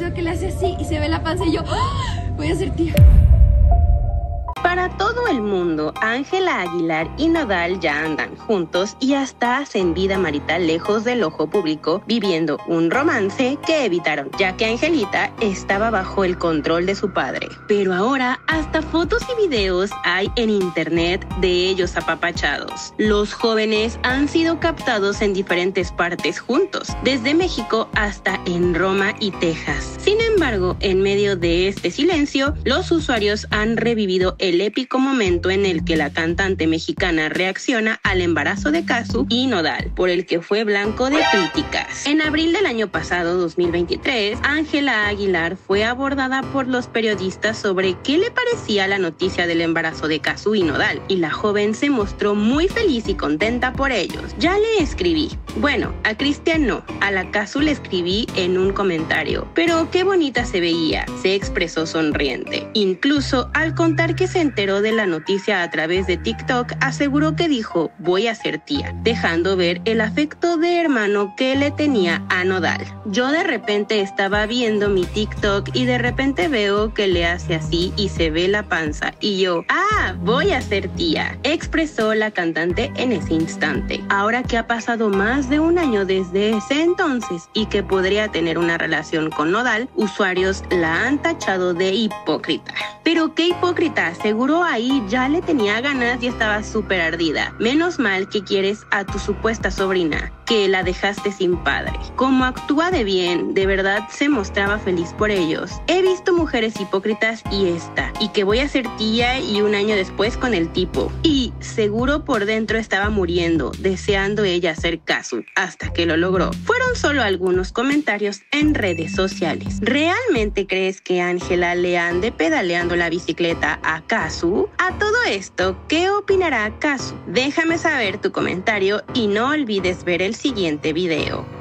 veo que le hace así y se ve la panza y yo, ¡Ah! voy a ser tía. Para todo el mundo, Ángela Aguilar y Nodal ya andan juntos y hasta hacen vida marital lejos del ojo público, viviendo un romance que evitaron, ya que Angelita estaba bajo el control de su padre. Pero ahora hasta fotos y videos hay en internet de ellos apapachados. Los jóvenes han sido captados en diferentes partes juntos, desde México hasta en Roma y Texas. Sin embargo, en medio de este silencio, los usuarios han revivido el épico momento en el que la cantante mexicana reacciona al embarazo de Kazu y Nodal, por el que fue blanco de críticas. En abril del año pasado, 2023, Ángela Aguilar fue abordada por los periodistas sobre qué le parecía la noticia del embarazo de Kazu y Nodal, y la joven se mostró muy feliz y contenta por ellos. Ya le escribí. Bueno, a Cristian no, a la Kazu le escribí en un comentario, pero qué bonita se veía, se expresó sonriente. Incluso al contar que se de la noticia a través de TikTok, aseguró que dijo, voy a ser tía, dejando ver el afecto de hermano que le tenía a Nodal. Yo de repente estaba viendo mi TikTok y de repente veo que le hace así y se ve la panza y yo, ah, voy a ser tía, expresó la cantante en ese instante. Ahora que ha pasado más de un año desde ese entonces y que podría tener una relación con Nodal, usuarios la han tachado de hipócrita. Pero qué hipócrita, seguro ahí ya le tenía ganas y estaba súper ardida. Menos mal que quieres a tu supuesta sobrina, que la dejaste sin padre. Como actúa de bien, de verdad se mostraba feliz por ellos. He visto mujeres hipócritas y esta, y que voy a ser tía y un año después con el tipo. Y seguro por dentro estaba muriendo, deseando ella hacer caso, hasta que lo logró. Fueron solo algunos comentarios en redes sociales. ¿Realmente crees que Ángela le ande pedaleando la bicicleta a Kazu? A todo esto, ¿qué opinará Kazu? Déjame saber tu comentario y no olvides ver el siguiente video.